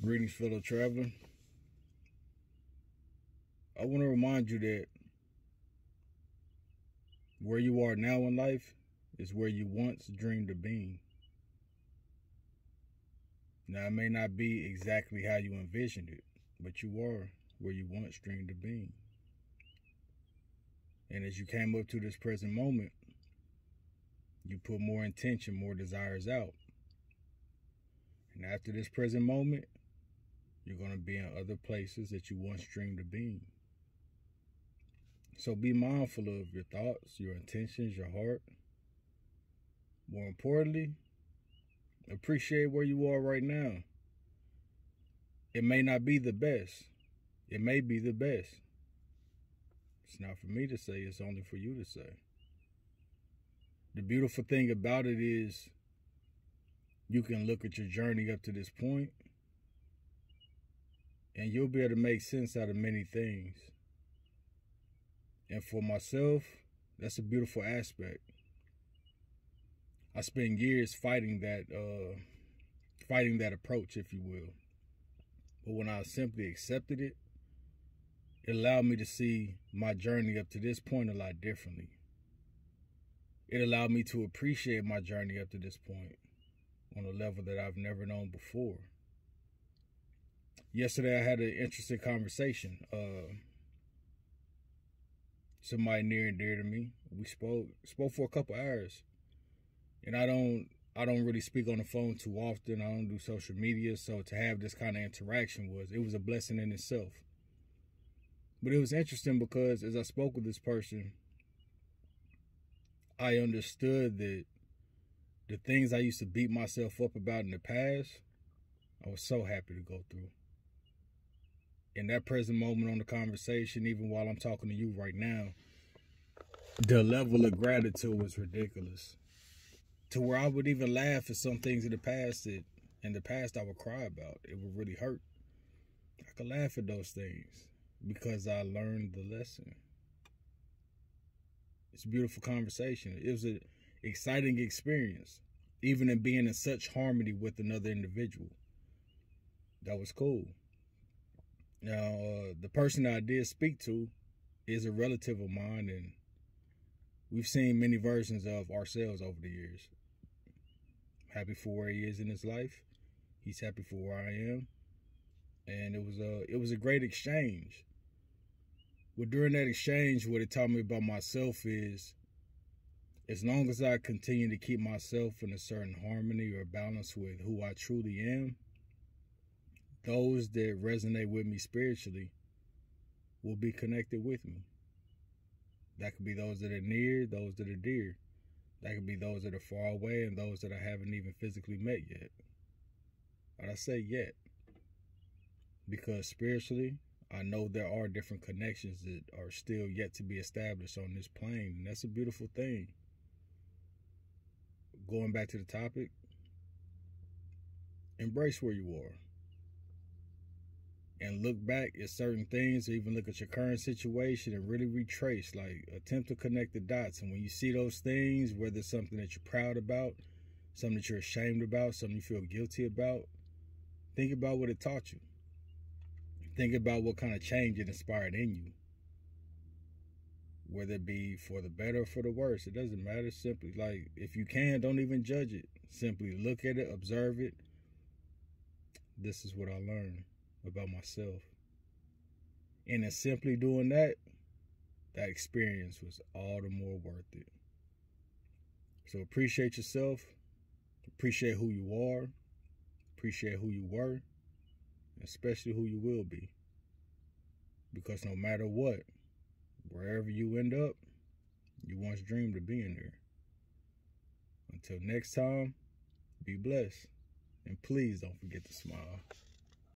Greetings, fellow traveler. I want to remind you that where you are now in life is where you once dreamed of being. Now, it may not be exactly how you envisioned it, but you are where you once dreamed of being. And as you came up to this present moment, you put more intention, more desires out. And after this present moment, you're going to be in other places that you once dreamed of being. So be mindful of your thoughts, your intentions, your heart. More importantly, appreciate where you are right now. It may not be the best. It may be the best. It's not for me to say, it's only for you to say. The beautiful thing about it is you can look at your journey up to this point and you'll be able to make sense out of many things. And for myself, that's a beautiful aspect. I spent years fighting that uh, fighting that approach, if you will. But when I simply accepted it, it allowed me to see my journey up to this point a lot differently. It allowed me to appreciate my journey up to this point on a level that I've never known before yesterday I had an interesting conversation. Uh, somebody near and dear to me. We spoke spoke for a couple hours, and I don't I don't really speak on the phone too often. I don't do social media, so to have this kind of interaction was it was a blessing in itself. But it was interesting because as I spoke with this person, I understood that the things I used to beat myself up about in the past, I was so happy to go through in that present moment on the conversation, even while I'm talking to you right now, the level of gratitude was ridiculous. To where I would even laugh at some things in the past that in the past I would cry about. It would really hurt. I could laugh at those things because I learned the lesson. It's a beautiful conversation. It was an exciting experience, even in being in such harmony with another individual. That was cool. Now, uh, the person I did speak to is a relative of mine, and we've seen many versions of ourselves over the years. Happy for where he is in his life. He's happy for where I am, and it was a it was a great exchange. Well, during that exchange, what it taught me about myself is, as long as I continue to keep myself in a certain harmony or balance with who I truly am, those that resonate with me spiritually will be connected with me. That could be those that are near, those that are dear. That could be those that are far away and those that I haven't even physically met yet. But I say yet because spiritually, I know there are different connections that are still yet to be established on this plane. And that's a beautiful thing. Going back to the topic, embrace where you are and look back at certain things or even look at your current situation and really retrace like attempt to connect the dots. And when you see those things whether it's something that you're proud about something that you're ashamed about something you feel guilty about think about what it taught you. Think about what kind of change it inspired in you. Whether it be for the better or for the worse it doesn't matter. Simply like if you can don't even judge it. Simply look at it observe it. This is what i learned about myself. And in simply doing that, that experience was all the more worth it. So appreciate yourself, appreciate who you are, appreciate who you were, especially who you will be. Because no matter what, wherever you end up, you once dreamed of being there. Until next time, be blessed. And please don't forget to smile.